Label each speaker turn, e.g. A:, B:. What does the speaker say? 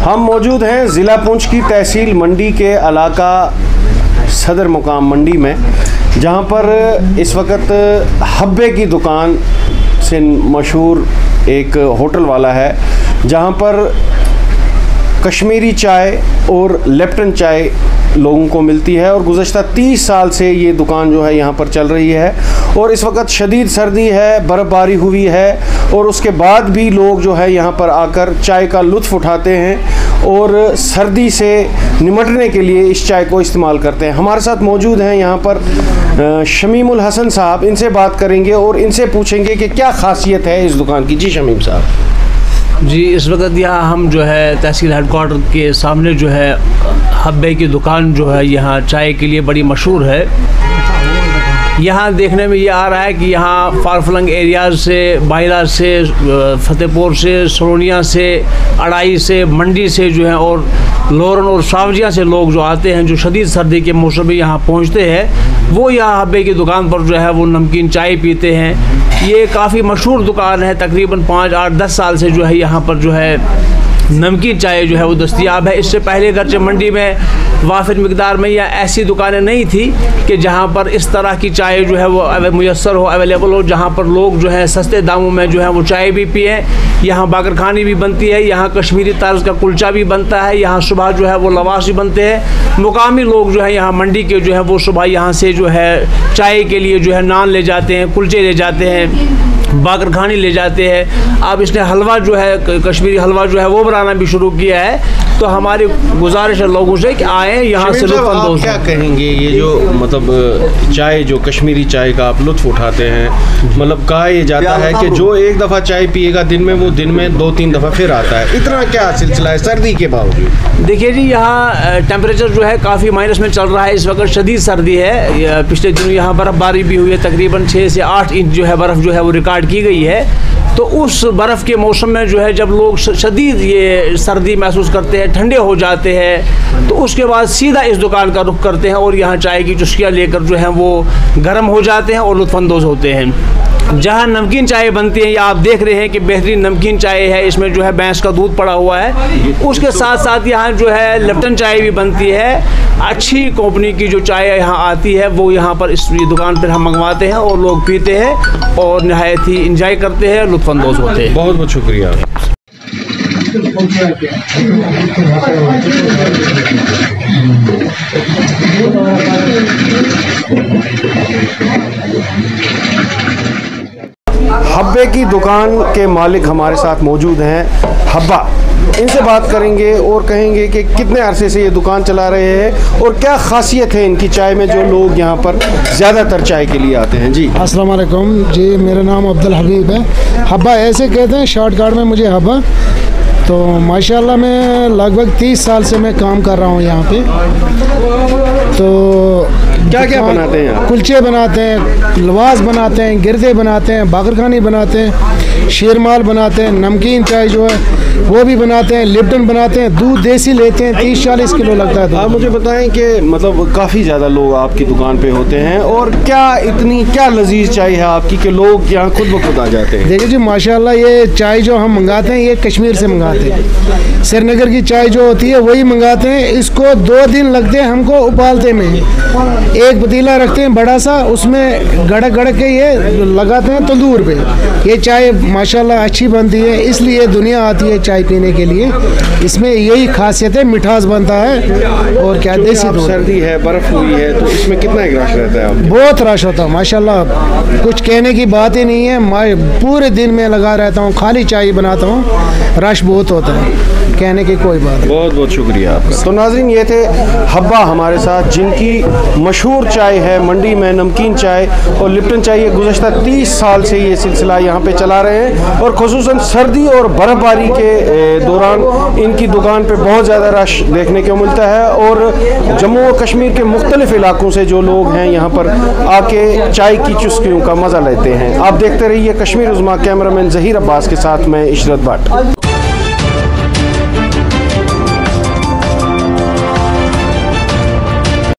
A: हम मौजूद हैं जिला पुंछ की तहसील मंडी के इलाका सदर मुकाम मंडी में, जहाँ पर इस वक्त हब्बे की दुकान से मशहूर एक होटल वाला है, जहाँ पर कश्मीरी चाय और लेप्टन चाय लोगों को मिलती है और गुज़श्ता 30 साल से ये दुकान जो है यहाँ पर चल रही है और इस वक्त शदीद सर्दी है, बर्फ़बारी हुई है और उसके बाद भी लोग जो है यहाँ पर आकर चाय का लुत्फ़ उठाते हैं। और सर्दी से निमटने के लिए इस चाय को इस्तेमाल करते हैं। हमारे साथ मौजूद हैं यहाँ पर शमीमुल हसन साहब। इनसे बात करेंगे और इनसे पूछेंगे कि क्या खासियत है इस दुकान की। जी शमीम साहब।
B: जी, इस वक्त यहाँ हम जो है तहसील हेडकोार्टर के सामने जो है हब्बे की दुकान जो है यहाँ चाय के लिए बड़ी मशहूर है। यहाँ देखने में ये आ रहा है कि यहाँ फारफलंग एरियाज़ से बाइला से फतेहपुर से सरोनिया से, अड़ाई से, मंडी से जो है और लोरन और सावजिया से लोग जो आते हैं, जो शदीद सर्दी के मौसम में यहाँ पहुँचते हैं, वो यहाँ हब्बे की दुकान पर जो है वो नमकीन चाय पीते हैं। ये काफ़ी मशहूर दुकान है, तकरीबन पाँच आठ दस साल से जो है यहाँ पर जो है नमकीन चाय जो है वो दस्तियाब है। इससे पहले गर्चे मंडी में वाफिर मकदार में या ऐसी दुकानें नहीं थी कि जहाँ पर इस तरह की चाय जो है वो मैसर हो, अवेलेबल हो, जहाँ पर लोग जो है सस्ते दामों में जो है वो चाय भी पिए। यहाँ बागर खानी भी बनती है, यहाँ कश्मीरी तर्ज का कुलचा भी बनता है, यहाँ सुबह जो है वो लवाश भी बनते हैं। मुकामी लोग जो है यहाँ मंडी के जो है वो सुबह यहाँ से जो है चाय के लिए जो है नान ले जाते हैं, कुलचे ले जाते हैं। बाकर खानी ले जाते हैं। अब इसने हलवा जो है कश्मीरी हलवा जो है वो बनाना भी शुरू किया है। तो हमारी गुजारिश है लोगों से कि आए यहाँ से
A: आप क्या
B: हों।
A: कहेंगे? ये जो मतलब चाय जो कश्मीरी चाय का आप लुत्फ उठाते हैं मतलब कहा ये जाता है कि जो एक दफ़ा चाय पिएगा दिन में वो दिन में दो तीन दफ़ा फिर आता है। इतना क्या सिलसिला है सर्दी के बावजूद?
B: देखिए जी यहाँ टेम्परेचर जो है काफ़ी माइनस में चल रहा है। इस वक्त शदीद सर्दी है। पिछले दिनों यहाँ बर्फ़बारी भी हुई है। तकरीबन छः से आठ इंच जो है बर्फ़ जो है वो रिकॉर्ड की गई है तो उस बर्फ़ के मौसम में जो है, जब लोग शदीद ये सर्दी महसूस करते हैं, ठंडे हो जाते हैं तो उसके बाद सीधा इस दुकान का रुख करते हैं और यहाँ चाय की चुस्कियाँ लेकर जो है, वो गर्म हो जाते हैं और लुफानंदोज़ होते हैं। जहाँ नमकीन चाय बनती है आप देख रहे हैं कि बेहतरीन नमकीन चाय है, इसमें जो है भैंस का दूध पड़ा हुआ है। उसके साथ साथ यहाँ जो है लिप्टन चाय भी बनती है। अच्छी कंपनी की जो चाय यहाँ आती है, वो यहाँ पर इस दुकान पर हम मंगवाते हैं और लोग पीते हैं और नहायत ही इंजॉय करते हैं लुत्फानंदोज़ होते हैं।
A: बहुत बहुत शुक्रिया। हब्बे की दुकान के मालिक हमारे साथ मौजूद हैं, हब्बा। इनसे बात करेंगे और कहेंगे कि कितने अरसे से ये दुकान चला रहे हैं और क्या खासियत है इनकी चाय में जो लोग यहाँ पर ज़्यादातर चाय के लिए आते हैं। जी।
C: अस्सलाम वालेकुम। जी, मेरा नाम अब्दुल हबीब है। हब्बा ऐसे कहते हैं शॉर्टकट में मुझे हब्बा। तो माशाल्लाह मैं लगभग तीस साल से मैं काम कर रहा हूँ यहाँ पे। तो
A: क्या क्या बनाते हैं आप?
C: कुलचे बनाते हैं लवास बनाते हैं गिरदे बनाते हैं बागरखानी बनाते हैं शेरमाल बनाते हैं नमकीन चाय जो है वो भी बनाते हैं लिप्टन बनाते हैं दूध देसी लेते हैं तीस चालीस किलो लगता है।
A: आप मुझे बताएँ कि मतलब काफ़ी ज़्यादा लोग आपकी दुकान पे होते हैं और क्या इतनी क्या लजीज चाय है आपकी कि लोग यहाँ खुद ब खुद आ जाते हैं
C: देखिए जी माशाल्लाह ये चाय जो हम मंगाते हैं ये कश्मीर से मंगाते हैं श्रीनगर की चाय जो होती है वही मंगाते हैं इसको दो दिन लगते हैं हमको उबालते में एक पतीला रखते हैं बड़ा सा उसमें गड़क गड़क के ये लगाते हैं तंदूर पे। ये चाय माशाल्लाह अच्छी बनती है इसलिए दुनिया आती है चाय पीने के लिए। इसमें यही खासियत है मिठास बनता है और क्या देसी दूध।
A: सर्दी है बर्फ़ हुई है तो इसमें कितना एक रश रहता है
C: बहुत रश होता है माशाल्लाह। कुछ कहने की बात ही नहीं है मा- पूरे दिन में लगा रहता हूँ खाली चाय बनाता हूँ रश बहुत होता है कहने की कोई बात
A: बहुत बहुत शुक्रिया आपका। तो नाजरीन ये थे हब्बा हमारे साथ जिनकी मशहूर चाय है, मंडी में नमकीन चाय और लिप्टन चाय। गुजशत तीस साल से ये सिलसिला यहाँ पे चला रहे हैं और खसूस सर्दी और बर्फ़बारी के दौरान इनकी दुकान पे बहुत ज़्यादा रश देखने को मिलता है और जम्मू और कश्मीर के मुख्तलिफ़ इलाकों से जो लोग हैं यहाँ पर आके चाय की चुस्कियों का मज़ा लेते हैं। आप देखते रहिए कश्मीर उज़मा, कैमरामैन जहीर अब्बास के साथ मैं इशरत भट्ट